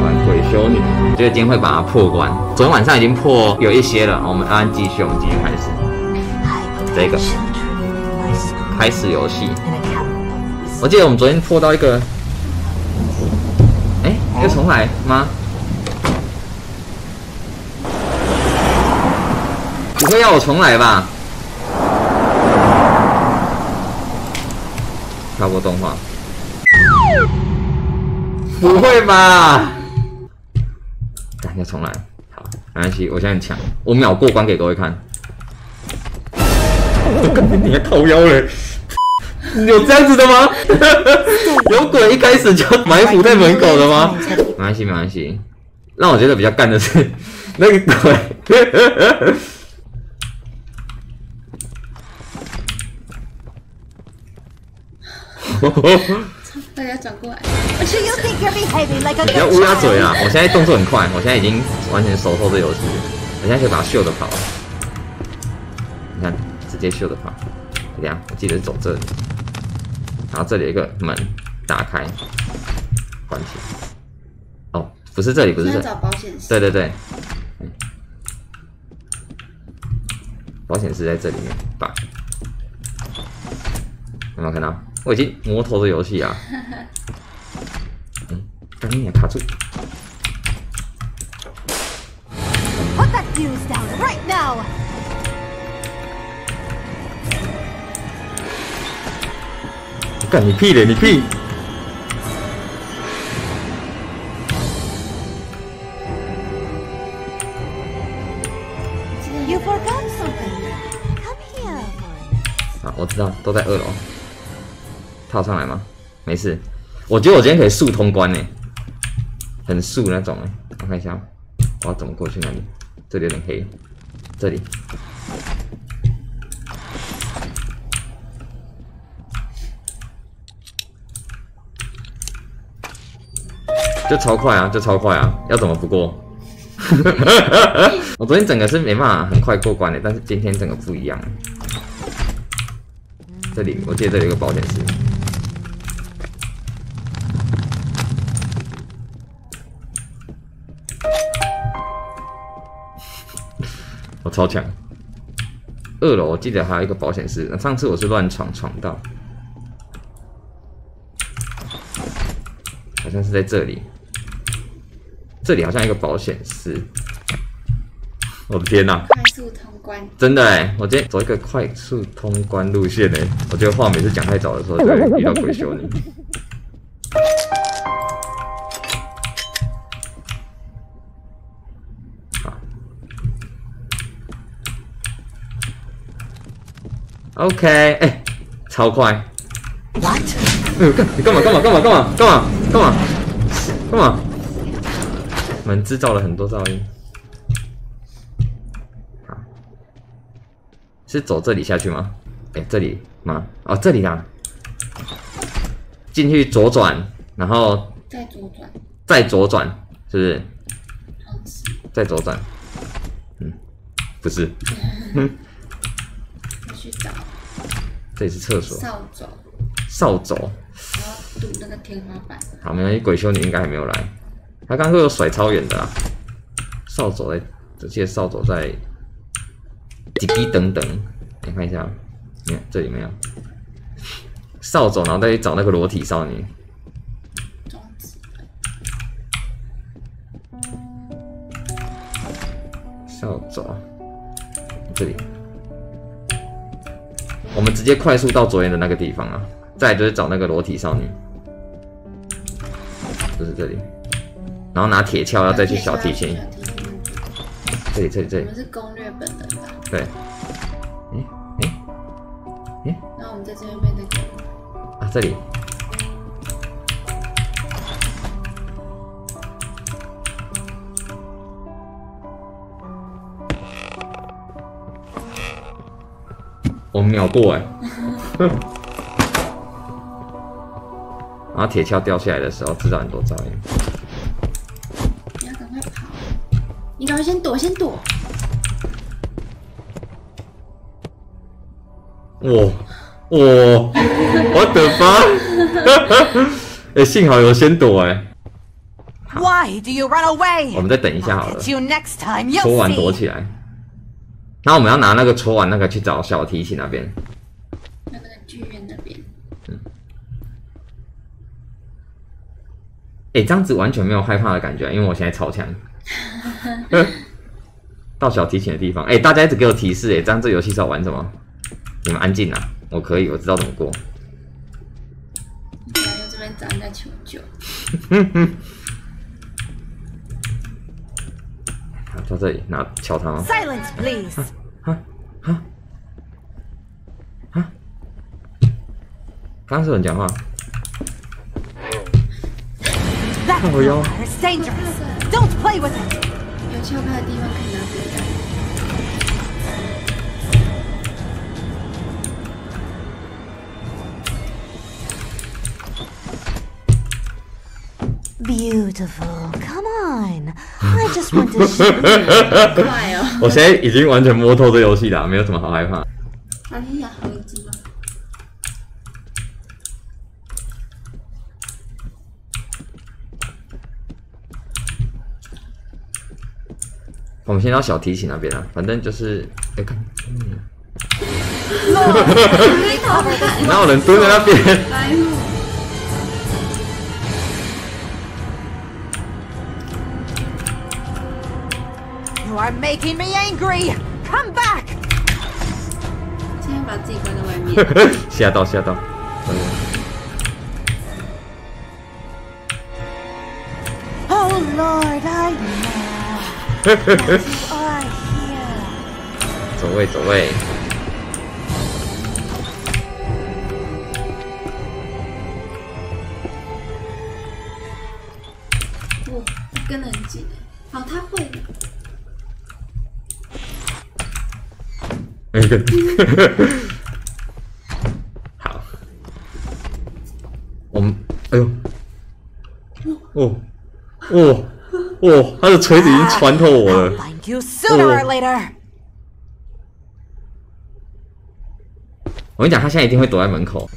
玩鬼修女，觉得今天会把它破关。昨天晚上已经破有一些了，我们按继续，我们今天开始这个开始游戏。我记得我们昨天破到一个，哎，要重来吗？不会要我重来吧？跳过动画。不会吧？赶紧重来，好，没关系，我现在很强，我秒过关给各位看。我 跟你还靠腰嘞，有这样子的吗？有鬼一开始就埋伏在门口的吗？没关系，没关系。让我觉得比较干的是 那个鬼。大家转过来。不要乌鸦嘴啊！我现在动作很快，我现在已经完全熟透这游戏，我现在可以把它秀的跑。你看，直接秀的跑。怎样？我记得是走这里，然后这里有一个门，打开，关起。哦，不是这里，不是这。找保险丝。对对对。保险丝在这里面，把。有没有看到？我已经摸透这游戏啊！嗯，赶紧卡住！干你屁嘞！你屁！啊，我知道，都在二楼。套上来吗？没事，我觉得我今天可以速通关呢，很速那种哎。我看一下，我要怎么过去那里？这里有点黑，这里。就超快啊，就超快啊！要怎么不过？我昨天整个是没办法很快过关的，但是今天整个不一样。这里，我记得这里有个保险丝。超强！二楼我记得还有一个保险室，上次我是乱闯闯到，好像是在这里。这里好像一个保险室。我的天哪！快速通关！真的哎，我今天走一个快速通关路线哎，我觉得话每次讲太早的时候就会遇到鬼修女。，OK，哎，超快！What？嗯，干你干嘛干嘛干嘛干嘛干嘛干嘛干嘛？门制造了很多噪音。是走这里下去吗？哎，这里吗？哦，这里啊。进去左转，然后再左转，再左转，是不是？再左转。嗯，不是。去找。这里是厕所。扫帚。扫帚。然后堵那个天花板。好，没关系。鬼修女应该还没有来。他刚刚有甩超远的。扫帚在，这些扫帚在。滴滴等等，你看一下，你看这里没有扫帚，然后再去找那个裸体少女。扫帚，这里，我们直接快速到左眼的那个地方啊！再就是找那个裸体少女，就是这里，然后拿铁锹要再去小提琴。这里这里这里。我们是攻略本的吧？对。哎哎哎。那我们在这边被那个。啊，这里。我秒过哎。然后铁锹掉下来的时候，制造很多噪音。你要赶快跑！你赶快先躲，先躲！哇哇，我的妈！哎，幸好有先躲哎。Why do you run away？我们再等一下好了。戳 完躲起来。然后我们要拿那个戳完那个去找小提琴那边。那个剧院那边。嗯。哎，这样子完全没有害怕的感觉，因为我现在超强。到小提琴的地方，哎，大家一直给我提示，哎，这样这游戏是要玩什么？你们安静啊，我可以，我知道怎么过。在这边站在求救。到这里拿敲他。Silence, please 啊！刚是有人讲话。我有。Don't play with it. 有敲开的地方可以拿子弹。Beautiful, come on! I just want to show you. 快哦！我现在已经完全摸透这游戏了，没有什么好害怕。还是要合机吗？我们先到小提琴那边啊，反正就是，你看，然 有人蹲在那边。You are making me angry. Come back. 先把自己关在外面。吓到，吓到。Oh Lord, I. 走位走位。我跟得很紧。哦，他会。那个，好，我们，哎呦，哦，哦，哦，他的锤子已经穿透我了。我跟你讲，他现在一定会躲在门口。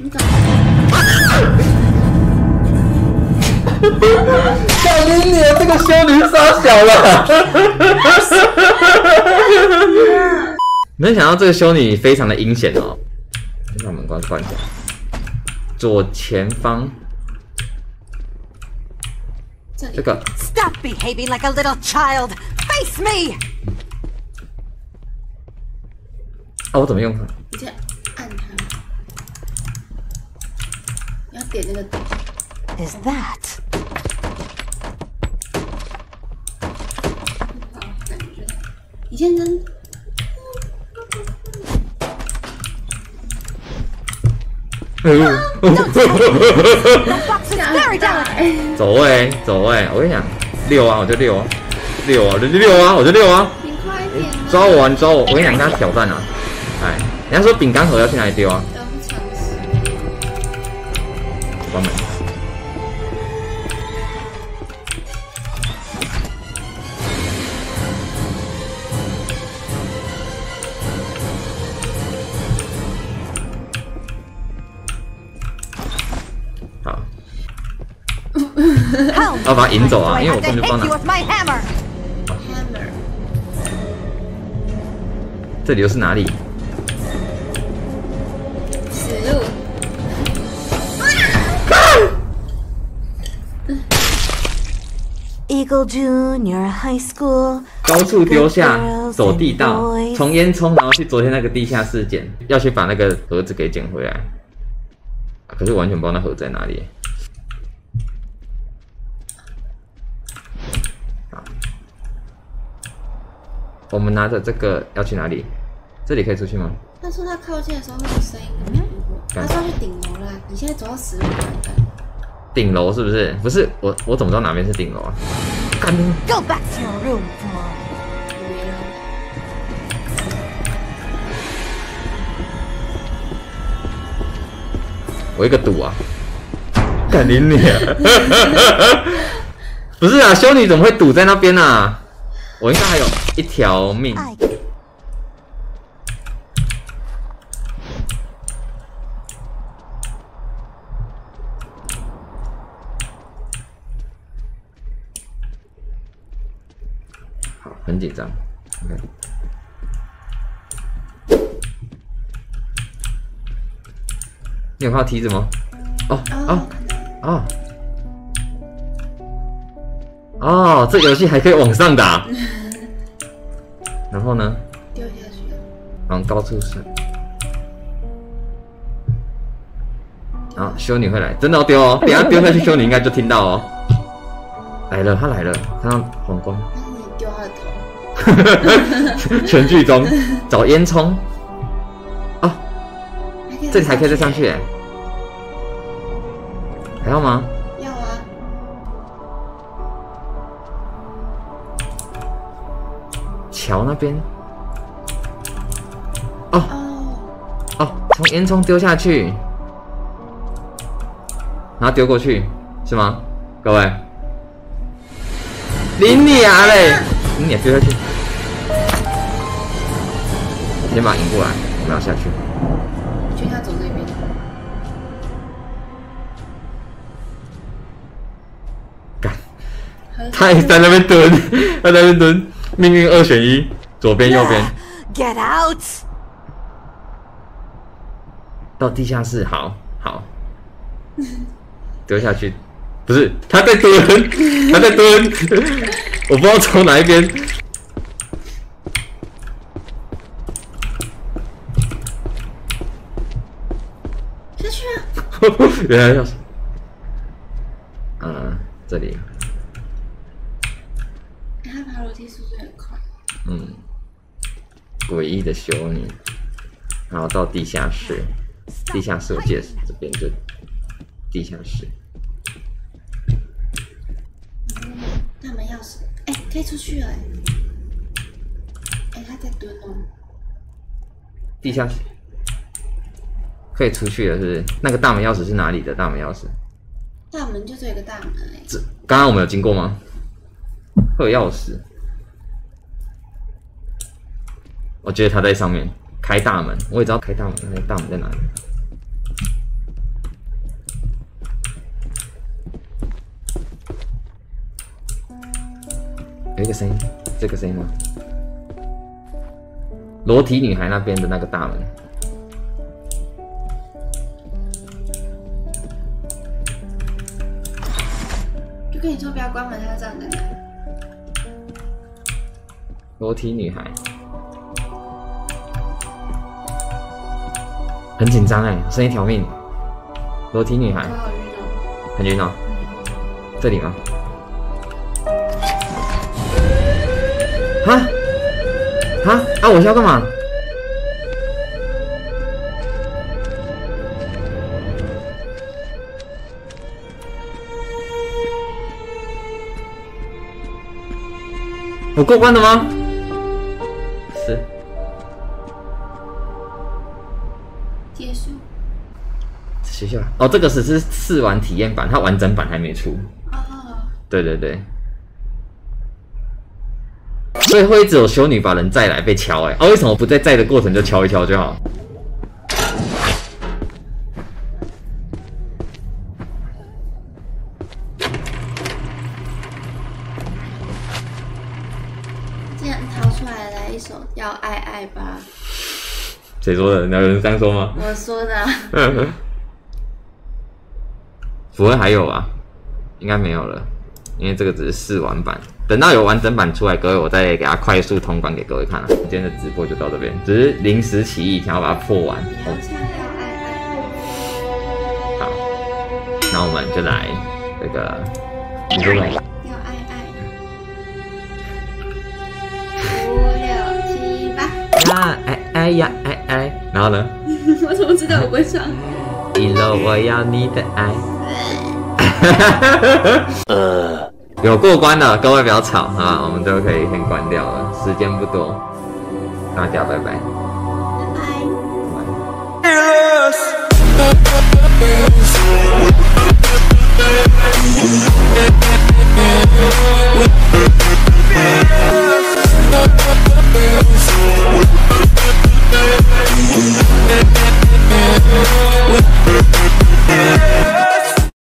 你怎小林，你这个修女傻小了。没想到这个修女非常的阴险哦。先把门关关掉。左前方。这个。Stop behaving like a little child. Face me. 啊，我怎么用它？你先按它。你要点那个。Is that? 以走位，走位！我跟你讲，六啊，我就六啊，六啊，就六啊，我就六啊！你快点！抓我啊！你抓我！我跟你讲，跟他挑战啊！哎，人家说饼干盒要去哪里丢啊？关门。要把他引走啊！因为我根本就帮他。这里又是哪里？死路。Eagle Junior High School。高处丢下，走地道，从烟囱，然后去昨天那个地下室捡，要去把那个盒子给捡回来。可是完全不知道那盒在哪里。我们拿着这个要去哪里？这里可以出去吗？他说他靠近的时候会有声音。他说去顶楼啦。你现在走到十楼了。顶楼是不是？不是我，我怎么知道哪边是顶楼啊？Go back to your room. 我一个赌啊！干你你！不是啊，修女怎么会堵在那边呢？我应该还有一条命。好很紧张。Ok 你有画梯子吗？哦哦哦。哦，这游戏还可以往上打。然后呢？掉下去。往高处射。啊，修女会来，真的要丢哦！等下丢下去，修女应该就听到哦。来了，他来了，看到黄光。你丢他的头。全剧终，找烟囱。哦，这里还可以再上去哎。还要吗？桥那边。哦。哦。哦，从烟囱丢下去，然后丢过去，是吗？各位，林你啊嘞，林你丢下去，先把它引过来，我们要下去。我觉得他走那边。干，他也在那边蹲，他在那边蹲，命运二选一，左边右边，Get out! 到地下室，好好，丢下去，不是他在蹲，他在蹲，我不知道从哪一边，下去啊！原来要是，嗯，这里。嗯，诡异的修女，然后到地下室，地下室我记得是这边就地下室，大门钥匙，哎、可以出去了哎、哎、他在蹲哦。地下室可以出去了，是不是？那个大门钥匙是哪里的大门钥匙？大门就只有一个大门哎、这刚刚我们有经过吗？会有钥匙，我觉得他在上面开大门，我也知道开大门，那个大门在哪里？有一个声音，这个声音吗？裸体女孩那边的那个大门，就跟你说不要关门，他这样的。裸体女孩，很紧张哎，剩一条命。裸体女孩。很晕哦，这里吗？啊啊？啊！我是要干嘛？我过关了吗？哦，这个只是试玩体验版，它完整版还没出。哦，对对对，所以会一直有修女把人载来被敲哎、哦，为什么不在载的过程就敲一敲就好？既然逃出来，来一首《要爱爱》吧。谁说的？有人这样说吗？我说的啊。不会还有吧？应该没有了，因为这个只是试玩版。等到有完整版出来，各位我再给它快速通关给各位看了。今天的直播就到这边，只是临时起意想要把它破完。好，那我们就来这个，你说什么？》，要爱爱。五六七八。呀哎哎呀哎哎，然后呢？我怎么知道我不会唱？一楼我要你的爱。呃，有过关了，各位不要吵啊，我们就可以先关掉了，时间不多，大家拜拜。